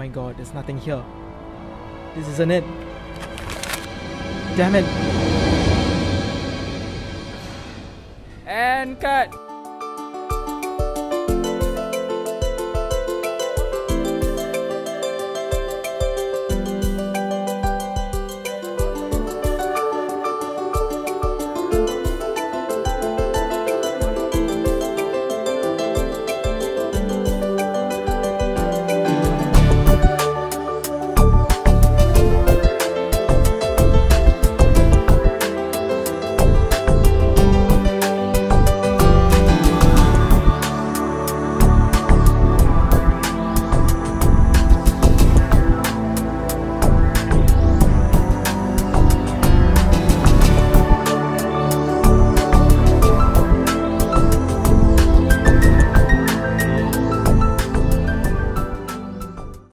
my god, there's nothing here. This isn't it. Damn it. And cut.